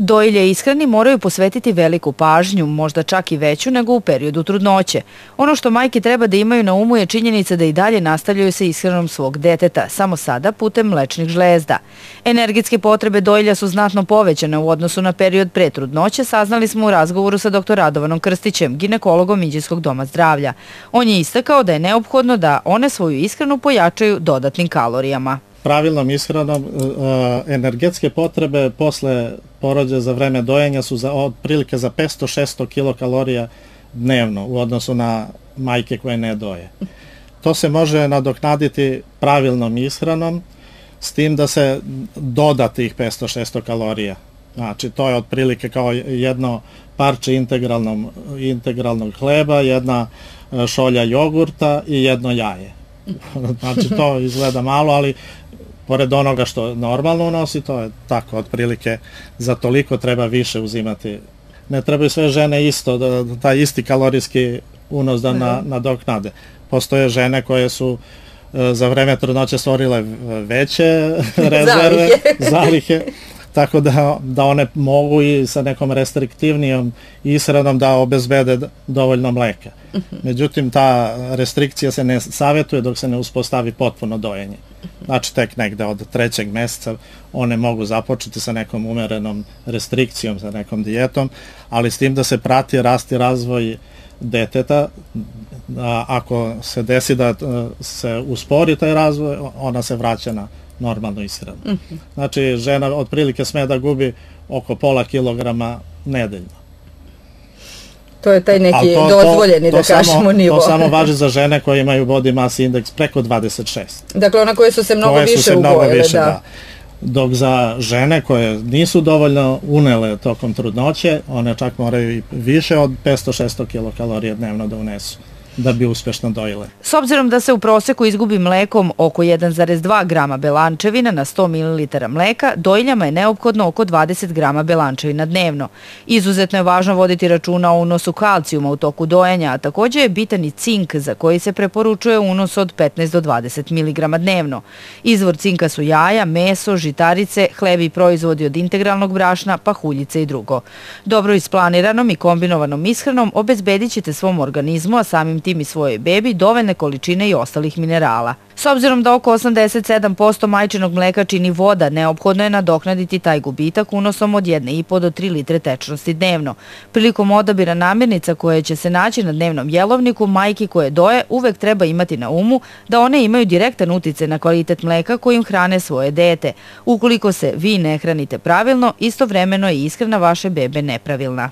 Dojilje ishrani moraju posvetiti veliku pažnju, možda čak i veću nego u periodu trudnoće. Ono što majke treba da imaju na umu je činjenica da i dalje nastavljaju sa ishranom svog deteta, samo sada putem mlečnih žlezda. Energetske potrebe dojilja su znatno povećane u odnosu na period pre trudnoće, saznali smo u razgovoru sa dr. Radovanom Krstićem, ginekologom Inđijskog doma zdravlja. On je istakao da je neophodno da one svoju ishranu pojačaju dodatnim kalorijama pravilnom ishranom energetske potrebe posle porođa za vreme dojenja su za otprilike za 500-600 kilokalorija dnevno u odnosu na majke koje ne doje. To se može nadoknaditi pravilnom ishranom s tim da se doda tih 500-600 kalorija. Znači, to je otprilike kao jedno parče integralnog, integralnog hleba, jedna e, šolja jogurta i jedno jaje. Znači, to izgleda malo, ali pored onoga što normalno unosi, to je tako, otprilike za toliko treba više uzimati. Ne trebaju sve žene isto, da, da taj isti kalorijski unos da na, nadoknade. Postoje žene koje su e, za vreme trudnoće stvorile veće rezerve, zalihe tako da, da one mogu i sa nekom restriktivnijom ishranom da obezbede dovoljno mleka. Mhm. Međutim, ta restrikcija se ne savjetuje dok se ne uspostavi potpuno dojenje. Znači, tek negde od trećeg meseca one mogu započeti sa nekom umerenom restrikcijom, sa nekom dijetom, ali s tim da se prati rast i razvoj deteta, a ako se desi da se uspori taj razvoj, ona se vraća na normalno ishranu. Mm -hmm. Znači, žena otprilike sme da gubi oko pola kilograma nedeljno. To je taj neki to, dozvoljeni, to, to da kažemo, samo, nivo. To samo važi za žene koje imaju body mass index preko 26. Dakle, ona koje su se mnogo koje više se mnogo više, da. da. Dok za žene koje nisu dovoljno unele tokom trudnoće, one čak moraju i više od 500-600 kilokalorija dnevno da unesu da bi uspešno dojile. S obzirom da se u proseku izgubi mlekom oko 1,2 grama belančevina na 100 ml mleka, dojiljama je neophodno oko 20 grama belančevina dnevno. Izuzetno je važno voditi računa o unosu kalcijuma u toku dojenja, a takođe je bitan i cink za koji se preporučuje unos od 15 do 20 mg dnevno. Izvor cinka su jaja, meso, žitarice, hlebi i proizvodi od integralnog brašna, pahuljice i drugo. Dobro isplaniranom i kombinovanom ishranom obezbedit ćete svom organizmu, a samim tim i svojoj bebi dovoljne količine i ostalih minerala. S obzirom da oko 87% majčinog mleka čini voda, neophodno je nadoknaditi taj gubitak unosom od 1,5 do 3 litre tečnosti dnevno. Prilikom odabira namirnica koje će se naći na dnevnom jelovniku, majki koje doje uvek treba imati na umu da one imaju direktan utice na kvalitet mleka kojim hrane svoje dete. Ukoliko se vi ne hranite pravilno, istovremeno je ishrana vaše bebe nepravilna.